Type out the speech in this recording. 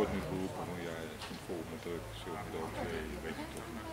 wordt niet geroepen, maar ja, het komt volgend druk, zo je weet het eh, toch.